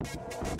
you